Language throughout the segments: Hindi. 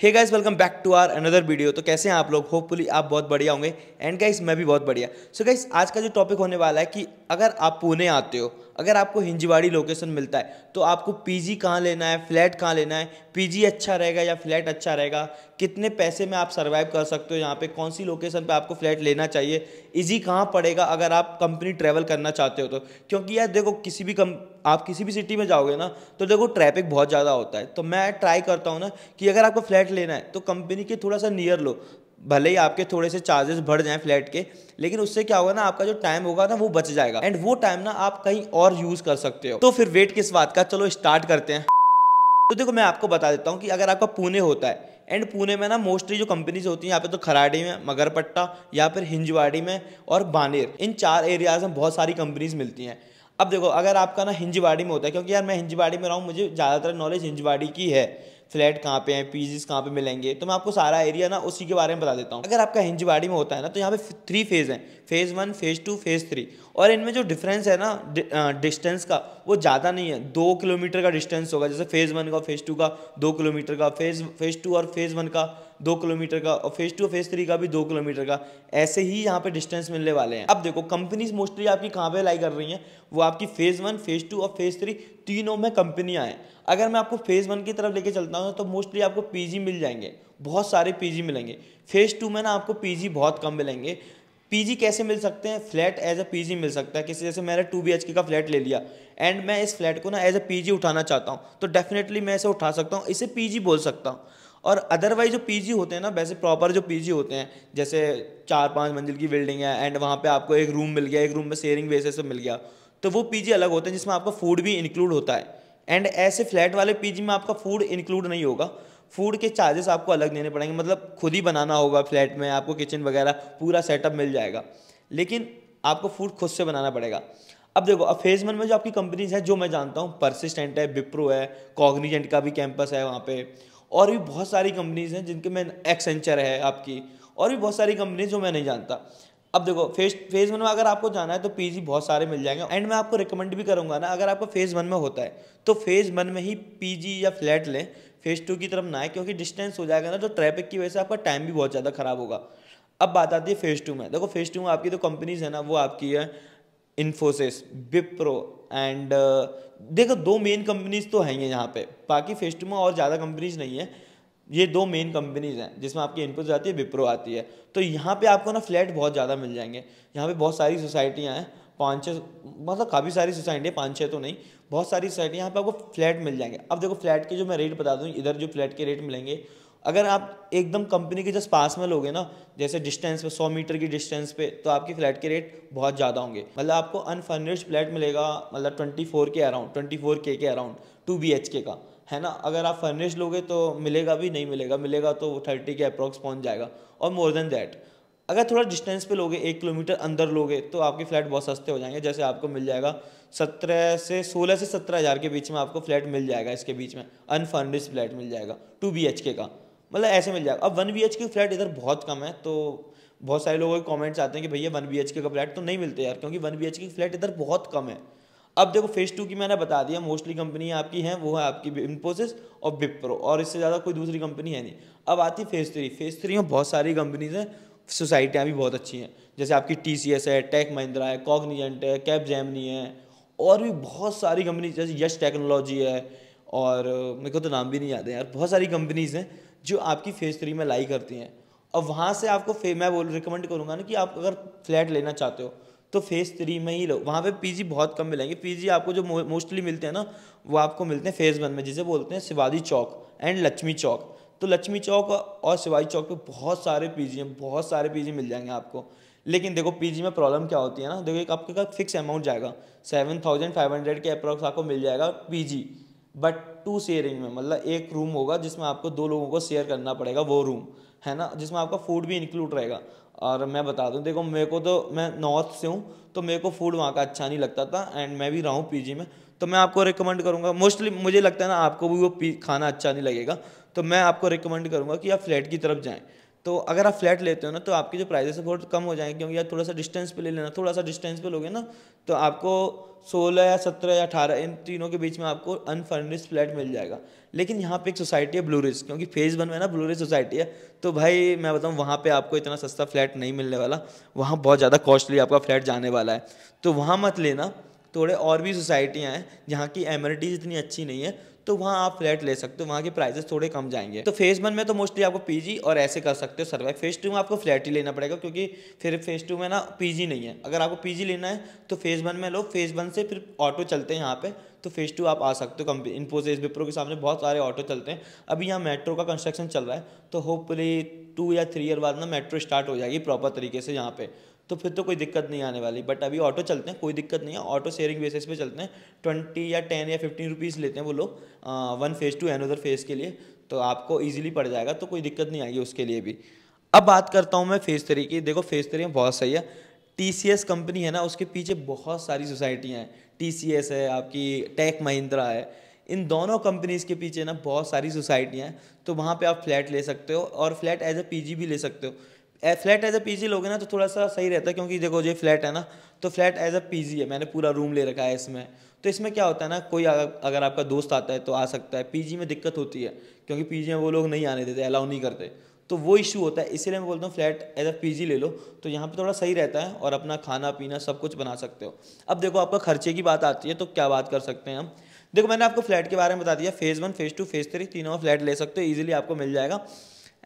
Hey guys welcome back to our another video तो कैसे हैं आप लोग? होपफुली आप बहुत बढ़िया होंगे। एंड गाइस मैं भी बहुत बढ़िया। सो गाइस आज का जो टॉपिक होने वाला है कि अगर आप पुणे आते हो, अगर आपको हिंजवाड़ी लोकेशन मिलता है तो आपको पीजी कहाँ लेना है? फ्लैट कहाँ लेना है? पीजी अच्छा रहेगा या फ्लैट अच्छा रहेगा? कितने पैसे में आप सर्वाइव कर सकते हो, यहाँ पे कौन सी लोकेशन पे आपको फ्लैट लेना चाहिए इजी कहाँ पड़ेगा अगर आप कंपनी ट्रैवल करना चाहते हो तो। क्योंकि यार देखो, किसी भी कम आप किसी भी सिटी में जाओगे ना तो देखो ट्रैफ़िक बहुत ज़्यादा होता है। तो मैं ट्राई करता हूँ ना कि अगर आपको फ्लैट लेना है तो कंपनी के थोड़ा सा नियर लो। भले ही आपके थोड़े से चार्जेस बढ़ जाएँ फ्लैट के, लेकिन उससे क्या होगा ना, आपका जो टाइम होगा ना, वो बच जाएगा। एंड वो टाइम ना आप कहीं और यूज़ कर सकते हो। तो फिर वेट किस बात का? चलो स्टार्ट करते हैं। तो देखो मैं आपको बता देता हूँ कि अगर आपका पुणे होता है एंड पुणे में ना मोस्टली जो कंपनीज़ होती हैं, यहाँ पे तो खराड़ी में, मगरपट्टा, या फिर हिंजवाड़ी में और बानेर, इन चार एरियाज़ में बहुत सारी कंपनीज़ मिलती हैं। अब देखो, अगर आपका ना हिंजवाड़ी में होता है, क्योंकि यार मैं हिंजवाड़ी में रहा हूँ, मुझे ज़्यादातर नॉलेज हिंजवाड़ी की है। फ्लैट कहाँ पे हैं पीजीज कहाँ पे मिलेंगे तो मैं आपको सारा एरिया ना उसी के बारे में बता देता हूँ। अगर आपका हिंजवाड़ी में होता है ना तो यहाँ पे थ्री फ़ेज़ हैं phase one phase two phase three और इनमें जो डिफरेंस है ना डिस्टेंस का, वो ज़्यादा नहीं है। दो किलोमीटर का डिस्टेंस होगा, जैसे फ़ेज़ वन का फ़ेज़ टू का, दो किलोमीटर का फ़ेज़ फ़ेज़ टू और फ़ेज़ वन का। दो किलोमीटर का और फ़ेज़ टू फ़ेज़ थ्री का भी दो किलोमीटर का। ऐसे ही यहाँ पे डिस्टेंस मिलने वाले हैं। अब देखो कंपनीज़ मोस्टली आपकी कहाँ पे लाई कर रही हैं? वो आपकी फ़ेज़ वन फ़ेज़ टू और फ़ेज़ थ्री तीनों में कंपनियाँ हैं अगर मैं आपको फ़ेज़ वन की तरफ़ लेके चलता हूँ तो मोस्टली आपको पीजी मिल जाएँगे। बहुत सारे पीजी मिलेंगे। फ़ेज़ टू में ना आपको पीजी बहुत कम मिलेंगे। पीजी कैसे मिल सकते हैं? फ्लैट एज अ पीजी मिल सकता है। किसी जैसे मैंने टू बी का फ्लैट ले लिया। एंड मैं इस फ्लैट को ना एज अ पीजी उठाना चाहता हूँ। तो डेफिनेटली मैं इसे उठा सकता हूँ। इसे पीजी बोल सकता हूँ। और अदरवाइज़ जो पीजी होते हैं ना, वैसे प्रॉपर जो पीजी होते हैं, जैसे चार पाँच मंजिल की बिल्डिंग है एंड वहाँ पे आपको एक रूम मिल गया, एक रूम में शेयरिंग बेसिस मिल गया तो वो पीजी अलग होते हैं, जिसमें आपका फ़ूड भी इंक्लूड होता है। एंड ऐसे फ्लैट वाले पीजी में आपका फ़ूड इंक्लूड नहीं होगा। फ़ूड के चार्जेस आपको अलग देने पड़ेंगे मतलब खुद ही बनाना होगा फ्लैट में, आपको किचन वगैरह पूरा सेटअप मिल जाएगा। लेकिन आपको फ़ूड खुद से बनाना पड़ेगा। अब देखो, अब फ़ेज़ वन में जो आपकी कंपनीज़ है, जो मैं जानता हूँ परसिस्टेंट है विप्रो है कॉग्निजेंट का भी कैंपस है वहाँ पे। और भी बहुत सारी कंपनीज़ हैं जिनके में एक्सेंचर है आपकी, और भी बहुत सारी कंपनीज़ जो मैं नहीं जानता। अब देखो फ़ेज़ फ़ेज़ वन में अगर आपको जाना है तो पीजी बहुत सारे मिल जाएँगे। एंड मैं आपको रिकमेंड भी करूँगा ना, अगर आपको फ़ेज़ वन में होता है तो फ़ेज़ वन में ही पीजी या फ्लैट लें। फ़ेज़ टू की तरफ़ ना आए, क्योंकि डिस्टेंस हो जाएगा ना तो ट्रैफ़िक की वजह से आपका टाइम भी बहुत ज़्यादा खराब होगा। अब बात आती है फ़ेज़ टू में। देखो फ़ेज़ टू में आपकी जो कंपनीज़ है ना, वो आपकी है इन्फोसिस विप्रो एंड देखो, दो मेन कंपनीज़ तो हैं यहाँ पे। बाकी फ़ेज़ टू में और ज़्यादा कंपनीज़ नहीं है। ये दो मेन कंपनीज़ हैं, जिसमें आपकी इनपुट आती है विप्रो आती है। तो यहाँ पे आपको ना फ्लैट बहुत ज़्यादा मिल जाएँगे। यहाँ पे बहुत सारी सोसाइटियाँ हैं, पाँच छः मतलब काफ़ी सारी सोसाइटी है, पाँच छः तो नहीं। बहुत सारी सोसाइटी यहाँ पे आपको फ्लैट मिल जाएँगे। अब देखो फ्लैट के जो मैं रेट बता दूँ, इधर जो फ्लैट के रेट मिलेंगे अगर आप एकदम कंपनी के जस्ट पास में लोगे ना, जैसे डिस्टेंस पे, सौ मीटर की डिस्टेंस पे तो आपके फ्लैट के रेट बहुत ज़्यादा होंगे। मतलब आपको अनफर्निश्ड फ्लैट मिलेगा मतलब twenty four K around twenty four K के अराउंड टू बी एच के, है ना? अगर आप फर्निश लोगे तो मिलेगा भी, नहीं मिलेगा? मिलेगा तो थर्टी के अप्रॉक्स पहुँच जाएगा, और मोर देन दैट अगर थोड़ा डिस्टेंस पे लोगे, एक किलोमीटर अंदर लोगे तो आपके फ्लैट बहुत सस्ते हो जाएँगे। जैसे आपको मिल जाएगा सत्रह से सोलह से सत्रह हज़ार के बीच में आपको फ्लैट मिल जाएगा, इसके बीच में अनफर्निश्ड फ्लैट मिल जाएगा टू बी का। मतलब ऐसे मिल जाएगा। अब one B H K flat इधर बहुत कम है तो बहुत सारे लोगों के कमेंट्स आते हैं कि भैया वन बी एच के का फ्लैट तो नहीं मिलते यार, क्योंकि one B H K flat इधर बहुत कम है। अब देखो फ़ेज़ टू की मैंने बता दिया मोस्टली कंपनी आपकी हैं, वो है आपकी इन्फोसिस और विप्रो और इससे ज़्यादा कोई दूसरी कंपनी है नहीं। अब आती फ़ेज़ थ्री फ़ेज़ थ्री में बहुत सारी कंपनीज़ हैं सोसाइटियाँ भी बहुत अच्छी हैं। जैसे आपकी टी सी एस है टेक महिंद्रा है कॉग्निजेंट है कैब जैमनी है, और भी बहुत सारी कंपनी जैसे यश टेक्नोलॉजी है, और मेरे को तो नाम भी नहीं याद है यार, बहुत सारी कंपनीज़ हैं जो आपकी फ़ेज़ थ्री में लाई करती हैं। और वहाँ से आपको फे मैं बोल रिकमेंड करूँगा ना कि आप अगर फ्लैट लेना चाहते हो तो फ़ेज़ थ्री में ही लो। वहाँ पे पीजी बहुत कम मिलेंगे। पीजी आपको जो मोस्टली मिलते हैं ना, वो आपको मिलते हैं फ़ेज़ वन में, जिसे बोलते हैं शिवाजी चौक एंड लक्ष्मी चौक। तो लक्ष्मी चौक और शिवाजी चौक पे बहुत सारे पीजी हैं, बहुत सारे पीजी मिल जाएँगे आपको। लेकिन देखो पीजी में प्रॉब्लम क्या होती है ना? देखो, एक आपके का फिक्स अमाउंट जाएगा। सेवन थाउज़ेंड फाइव हंड्रेड के अप्रॉक्स आपको मिल जाएगा पीजी बट टू शेयरिंग में मतलब एक रूम होगा जिसमें आपको दो लोगों को शेयर करना पड़ेगा, वो रूम है ना? जिसमें आपका फ़ूड भी इंक्लूड रहेगा। और मैं बता दूँ, देखो, मेरे को तो मैं नॉर्थ से हूँ तो मेरे को फ़ूड वहाँ का अच्छा नहीं लगता था एंड मैं भी रहा हूँ पीजी में तो मैं आपको रिकमेंड करूँगा। मोस्टली मुझे लगता है ना, आपको भी वो खाना अच्छा नहीं लगेगा तो मैं आपको रिकमेंड करूँगा कि आप फ्लैट की तरफ़ जाएँ। तो अगर आप फ्लैट लेते हो ना तो आपकी जो प्राइजेस है बहुत कम हो जाएँगे क्योंकि यार थोड़ा सा डिस्टेंस पे ले लेना, थोड़ा सा डिस्टेंस पे लोगे ना तो आपको सोलह या सत्रह या अठारह, इन तीनों के बीच में आपको अनफर्निश्ड फ्लैट मिल जाएगा। लेकिन यहाँ पे एक सोसाइटी है ब्लूरिज क्योंकि फ़ेज़ वन में ना ब्लूरिज सोसाइटी है तो भाई मैं बताऊँ, वहाँ पे आपको इतना सस्ता फ्लैट नहीं मिलने वाला, वहाँ बहुत ज़्यादा कॉस्टली आपका फ्लैट जाने वाला है। तो वहाँ मत लेना, थोड़े और भी सोसाइटियाँ हैं, जहाँ की एमिनिटीज़ इतनी अच्छी नहीं है तो वहाँ आप फ्लैट ले सकते हो, वहाँ के प्राइसेस थोड़े कम जाएँगे। तो फ़ेज़ वन में तो मोस्टली आपको पीजी और ऐसे कर सकते हो सर्वाइव फ़ेज़ टू में आपको फ्लैट ही लेना पड़ेगा क्योंकि फिर फ़ेज़ टू में ना पीजी नहीं है। अगर आपको पीजी लेना है तो फ़ेज़ वन में लो। फ़ेज़ वन से फिर ऑटो चलते हैं यहाँ पे तो फ़ेज़ टू आप आ सकते हो कंपनी इन्फोसिस विप्रो के सामने बहुत सारे ऑटो चलते हैं। अभी यहाँ मेट्रो का कंस्ट्रक्शन चल रहा है तो होपफुली टू या थ्री ईयर बाद ना मेट्रो स्टार्ट हो जाएगी प्रॉपर तरीके से यहाँ पे। तो फिर तो कोई दिक्कत नहीं आने वाली। बट अभी ऑटो चलते हैं, कोई दिक्कत नहीं है। ऑटो शेयरिंग बेसिस पे चलते हैं। ट्वेंटी या टेन या फिफ्टीन रुपीज़ लेते हैं वो लोग one phase two another phase के लिए। तो आपको ईजिली पड़ जाएगा तो कोई दिक्कत नहीं आएगी उसके लिए भी। अब बात करता हूँ मैं फ़ेज़ थ्री की। देखो फ़ेज़ थ्री में बहुत सही है। TCS कंपनी है ना, उसके पीछे बहुत सारी सोसाइटियाँ हैं। TCS है, आपकी टेक महिंद्रा है। इन दोनों कंपनीज़ के पीछे ना बहुत सारी सोसाइटियाँ हैं। तो वहाँ पे आप फ्लैट ले सकते हो और फ्लैट एज ए पीजी भी ले सकते हो। फ्लैट एज अ पीजी लोगे ना तो थोड़ा सा सही रहता है, क्योंकि देखो ये फ्लैट है ना तो फ्लैट एज अ पीजी है, मैंने पूरा रूम ले रखा है इसमें। तो इसमें क्या होता है ना, कोई अगर आपका दोस्त आता है तो आ सकता है। पीजी में दिक्कत होती है, क्योंकि पीजी में वो लोग नहीं आने देते अलाउ नहीं करते। तो वो इशू होता है, इसीलिए मैं बोलता हूँ फ्लैट एज अ पीजी ले लो। तो यहाँ पे थोड़ा सही रहता है, और अपना खाना पीना सब कुछ बना सकते हो। अब देखो, आपका खर्चे की बात आती है तो क्या बात कर सकते हैं हम? देखो, मैंने आपको फ्लैट के बारे में बता दिया phase one phase two phase three तीनों फ्लैट ले सकते हो ईजिली आपको मिल जाएगा।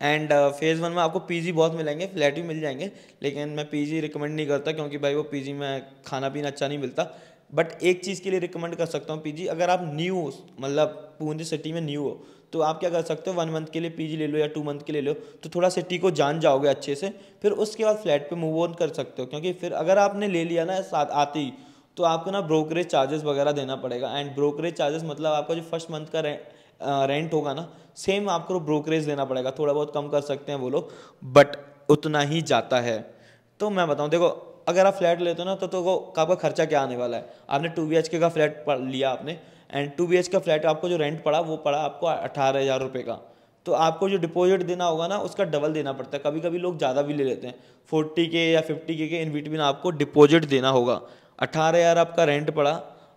एंड फ़ेज़ वन में आपको पीजी बहुत मिलेंगे फ्लैट भी मिल जाएँगे, लेकिन मैं पीजी रिकमेंड नहीं करता क्योंकि भाई वो पीजी में खाना पीना अच्छा नहीं मिलता। बट एक चीज़ के लिए रिकमेंड कर सकता हूँ पीजी अगर आप न्यू हो मतलब पूंजी सिटी में न्यू हो तो आप क्या कर सकते हो वन मंथ के लिए पीजी ले लो या टू मंथ के लिए लो तो थोड़ा सिटी को जान जाओगे अच्छे से, फिर उसके बाद फ्लैट पे मूव ऑन कर सकते हो। क्योंकि फिर अगर आपने ले लिया ना साथ आते ही तो आपको ना ब्रोकरेज चार्जेस वगैरह देना पड़ेगा। एंड ब्रोकरेज चार्जेस मतलब आपका जो फ़र्स्ट मंथ का रेंट होगा ना सेम आपको ब्रोकरेज देना पड़ेगा थोड़ा बहुत कम कर सकते हैं वो लोग बट उतना ही जाता है। तो मैं बताऊँ देखो अगर आप फ्लैट लेते हो ना तो, तो आपका खर्चा क्या आने वाला है? आपने टू बी का फ्लैट लिया आपने एंड टू बी का फ्लैट आपको जो रेंट पड़ा वो पड़ा आपको अठारह हज़ार रुपये का। तो आपको जो डिपॉजिट देना होगा ना उसका डबल देना पड़ता है। कभी कभी लोग ज़्यादा भी ले लेते हैं फोर्टी के या फिफ्टी के के इन बिटवीन आपको डिपॉजिट देना होगा। अठारह हज़ार आपका रेंट पड़ा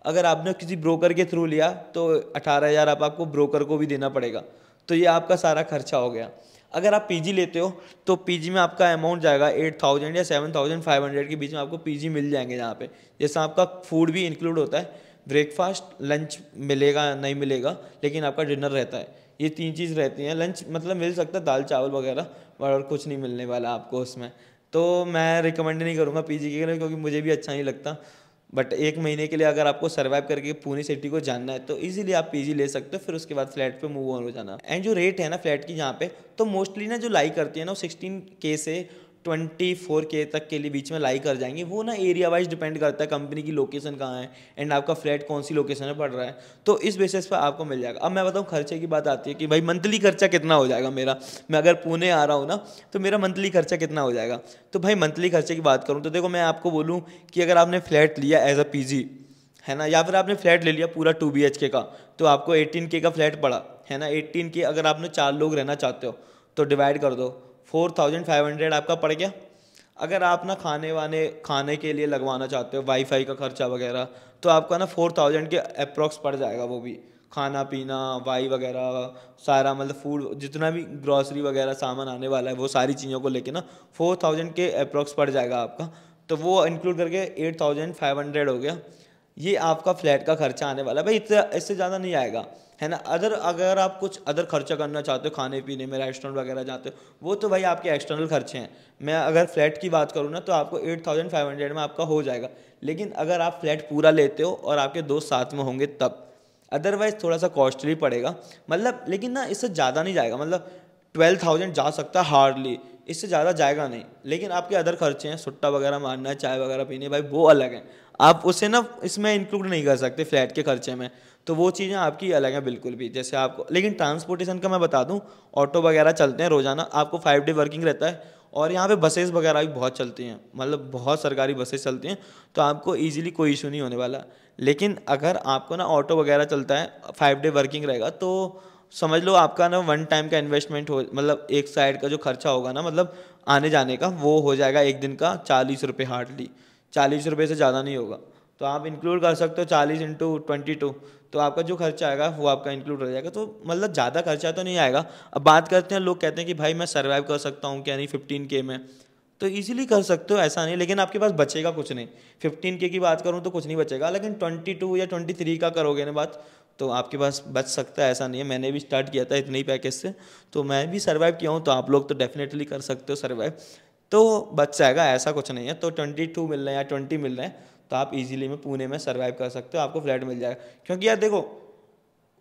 अगर आपने किसी ब्रोकर के थ्रू लिया तो अठारह हज़ार आप आपको ब्रोकर को भी देना पड़ेगा। तो ये आपका सारा खर्चा हो गया। अगर आप पीजी लेते हो तो पीजी में आपका अमाउंट जाएगा एट थाउज़ेंड या सेवन थाउज़ेंड फाइव हंड्रेड के बीच में आपको पीजी मिल जाएँगे यहाँ पे। जैसे आपका फ़ूड भी इंक्लूड होता है ब्रेकफास्ट लंच मिलेगा, नहीं मिलेगा, लेकिन आपका डिनर रहता है। ये तीन चीज़ रहती हैं। लंच मतलब मिल सकता है, दाल, चावल वगैरह और कुछ नहीं मिलने वाला आपको उसमें। तो मैं रिकमेंड नहीं करूँगा पीजी के लिए, क्योंकि मुझे भी अच्छा नहीं लगता। बट एक महीने के लिए अगर आपको सर्वाइव करके पुणे सिटी को जानना है तो इजीली आप पीजी ले सकते हो, फिर उसके बाद फ्लैट पे मूव ऑन हो जाना। एंड जो रेट है ना फ्लैट की यहाँ पे तो मोस्टली ना जो लाई करती है ना वो सिक्सटीन के से ट्वेंटी फोर के तक के लिए बीच में लाई कर जाएँगे। वो ना एरिया वाइज डिपेंड करता है कंपनी की लोकेशन कहाँ है एंड आपका फ्लैट कौन सी लोकेशन में पड़ रहा है। तो इस बेसिस पर आपको मिल जाएगा। अब मैं बताऊँ, खर्चे की बात आती है कि भाई मंथली खर्चा कितना हो जाएगा मेरा? मैं अगर पुणे आ रहा हूँ ना तो मेरा मंथली खर्चा कितना हो जाएगा? तो भाई मंथली खर्चे की बात करूँ तो देखो मैं आपको बोलूँ कि अगर आपने फ्लैट लिया एज अ पीजी है ना, या फिर आपने फ्लैट ले लिया पूरा टू बी के तो आपको एटीन के का फ्लैट पड़ा, है ना? एटीन के अगर आपने चार लोग रहना चाहते हो तो डिवाइड कर दो। फोर थाउज़ेंड फाइव हंड्रेड आपका पड़ गया। अगर आप ना खाने वाने, खाने के लिए लगवाना चाहते हो वाईफाई का खर्चा वगैरह तो आपका ना फोर थाउज़ेंड के अप्रॉक्स पड़ जाएगा वो भी। खाना, पीना वाई वगैरह, सारा मतलब फ़ूड जितना भी ग्रॉसरी वगैरह सामान आने वाला है, वो सारी चीज़ों को लेके ना फोर थाउज़ेंड के अप्रॉक्स पड़ जाएगा आपका। तो वो इंक्लूड करके एट थाउज़ेंड फाइव हंड्रेड हो गया। ये आपका फ्लैट का खर्चा आने वाला है। भाई इससे इससे ज़्यादा नहीं आएगा, है ना? अदर, अगर आप कुछ अदर खर्चा करना चाहते हो, खाने पीने में रेस्टोरेंट वगैरह जाते हो, वो तो भाई आपके एक्सटर्नल खर्चे हैं। मैं अगर फ्लैट की बात करूँ ना तो आपको एट थाउज़ेंड फाइव हंड्रेड में आपका हो जाएगा। लेकिन अगर आप फ्लैट पूरा लेते हो और आपके दोस्त साथ में होंगे तब। अदरवाइज़ थोड़ा सा कॉस्टली पड़ेगा। मतलब लेकिन ना, इससे ज़्यादा नहीं जाएगा। मतलब ट्वेल्व थाउज़ेंड जा सकता है हार्डली इससे ज़्यादा जाएगा नहीं। लेकिन आपके अदर खर्चे हैं, सुट्टा वगैरह मारना चाय वगैरह पीनी भाई, वो अलग है। आप उसे ना इसमें इंक्लूड नहीं कर सकते फ्लैट के खर्चे में। तो वो चीज़ें आपकी अलग हैं बिल्कुल भी, जैसे आपको, लेकिन ट्रांसपोर्टेशन का मैं बता दूँ ऑटो वगैरह चलते हैं रोज़ाना, आपको फाइव डे वर्किंग रहता है, और यहाँ पे बसेस वगैरह भी बहुत चलती हैं मतलब बहुत सरकारी बसेस चलती हैं तो आपको ईजिली कोई इशू नहीं होने वाला। लेकिन अगर आपको ना ऑटो वगैरह चलता है फाइव डे वर्किंग रहेगा तो समझ लो आपका ना वन टाइम का इन्वेस्टमेंट हो मतलब एक साइड का जो खर्चा होगा ना मतलब आने जाने का, वो हो जाएगा एक दिन का चालीस रुपये हार्डली चालीस रुपये से ज़्यादा नहीं होगा। तो आप इंक्लूड कर सकते हो चालीस इंटू ट्वेंटी टू तो आपका जो खर्चा आएगा, वो आपका इंक्लूड हो जाएगा। तो मतलब ज़्यादा खर्चा तो नहीं आएगा। अब बात करते हैं, लोग कहते हैं कि भाई मैं सर्वाइव कर सकता हूँ क्या नहीं फिफ्टीन के में। तो इजीली कर सकते हो, ऐसा नहीं। लेकिन आपके पास बचेगा कुछ नहीं। फिफ्टीन के की बात करूँ तो कुछ नहीं बचेगा। लेकिन ट्वेंटी टू या ट्वेंटी थ्री का करोगे ना बात तो आपके पास बच सकता है, ऐसा नहीं है। मैंने भी स्टार्ट किया था इतने ही पैकेज से। तो मैं भी सर्वाइव किया हूँ तो आप लोग तो डेफिनेटली कर सकते हो सर्वाइव तो बच जाएगा ऐसा कुछ नहीं है। तो ट्वेंटी टू मिल रहे हैं या ट्वेंटी मिल रहे हैं तो आप इजीली में पुणे में सर्वाइव कर सकते हो आपको फ्लैट मिल जाएगा। क्योंकि यार देखो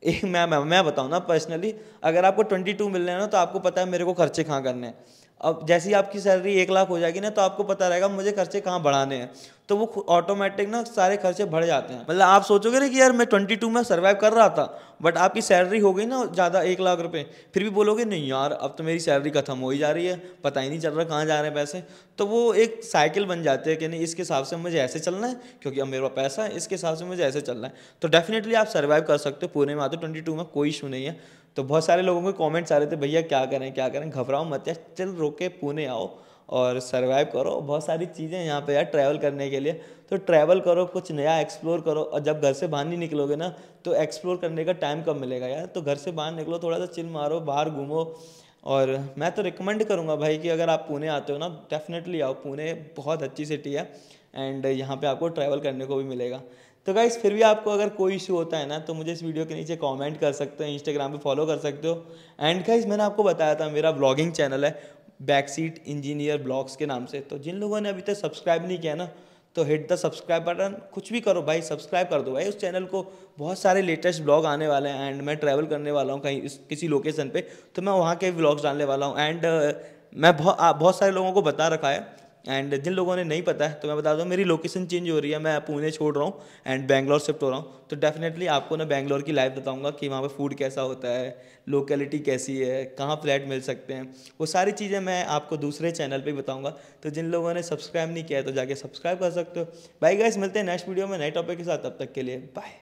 एक मैं मैं, मैं बताऊँ ना पर्सनली अगर आपको ट्वेंटी टू मिल रहे हैं ना तो आपको पता है मेरे को खर्चे कहाँ करने हैं। अब जैसे ही आपकी सैलरी एक लाख हो जाएगी ना तो आपको पता रहेगा मुझे खर्चे कहाँ बढ़ाने हैं। तो वो ऑटोमेटिक ना सारे खर्चे बढ़ जाते हैं। मतलब आप सोचोगे ना कि यार मैं ट्वेंटी टू में सर्वाइव कर रहा था बट आपकी सैलरी हो गई ना ज़्यादा एक लाख रुपए, फिर भी बोलोगे, नहीं यार, अब तो मेरी सैलरी खत्म हो ही जा रही है, पता ही नहीं चल रहा कहाँ जा रहे हैं पैसे। तो वो एक साइकिल बन जाती है कि नहीं, इसके हिसाब से मुझे ऐसे चलना है, क्योंकि अब मेरे पास है, इसके हिसाब से मुझे ऐसे चलना है। तो डेफिनेटली आप सर्वाइव कर सकते हो पूरे में आते ट्वेंटी टू में कोई इशू नहीं है। तो बहुत सारे लोगों के कमेंट्स आ रहे थे, भैया, क्या करें क्या करें? घबराओ मत यार चल रोके, पुणे आओ और सरवाइव करो। बहुत सारी चीज़ें यहाँ पे यार ट्रैवल करने के लिए। तो ट्रैवल करो, कुछ नया एक्सप्लोर करो और जब घर से बाहर नहीं निकलोगे ना तो एक्सप्लोर करने का टाइम कब मिलेगा यार? तो घर से बाहर निकलो, थोड़ा सा चिल मारो, बाहर घूमो और मैं तो रिकमेंड करूँगा भाई कि अगर आप पुणे आते हो ना डेफिनेटली आओ। पुणे बहुत अच्छी सिटी है एंड यहाँ पे आपको ट्रैवल करने को भी मिलेगा। तो गाइस फिर भी आपको अगर कोई इशू होता है ना तो मुझे इस वीडियो के नीचे कमेंट कर सकते हो इंस्टाग्राम पे फॉलो कर सकते हो। एंड गाइस मैंने आपको बताया था मेरा ब्लॉगिंग चैनल है बैक सीट इंजीनियर ब्लॉग्स के नाम से। तो जिन लोगों ने अभी तक सब्सक्राइब नहीं किया ना तो हिट द सब्सक्राइब बटन कुछ भी करो भाई सब्सक्राइब कर दो भाई। उस चैनल को बहुत सारे लेटेस्ट ब्लॉग आने वाले हैं एंड मैं ट्रैवल करने वाला हूँ कहीं किसी लोकेशन पे तो मैं वहाँ के ब्लॉग्स डालने वाला हूँ। एंड uh, मैं बहुत बहुत सारे लोगों को बता रखा है एंड जिन लोगों ने नहीं पता है तो मैं बता दूँ, मेरी लोकेशन चेंज हो रही है, मैं पुणे छोड़ रहा हूँ एंड बैंगलोर शिफ्ट हो रहा हूँ। तो डेफिनेटली आपको ना बैंगलोर की लाइफ बताऊँगा कि वहाँ पर फ़ूड कैसा होता है लोकेलिटी कैसी है, कहाँ फ्लैट मिल सकते हैं। वो सारी चीज़ें मैं आपको दूसरे चैनल पर बताऊँगा। तो जिन लोगों ने सब्सक्राइब नहीं किया है तो जाके सब्सक्राइब कर सकते हो। बाई गाइस मिलते हैं नेक्स्ट वीडियो में, नए टॉपिक के साथ, तब तक के लिए बाय